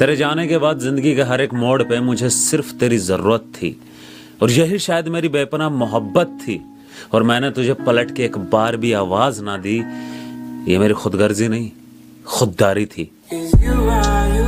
तेरे जाने के बाद ज़िंदगी के हर एक मोड़ पे मुझे सिर्फ़ तेरी ज़रूरत थी। और यही शायद मेरी बेपना मोहब्बत थी। और मैंने तुझे पलट के एक बार भी आवाज़ ना दी, ये मेरी खुदगर्जी नहीं, खुददारी थी। You?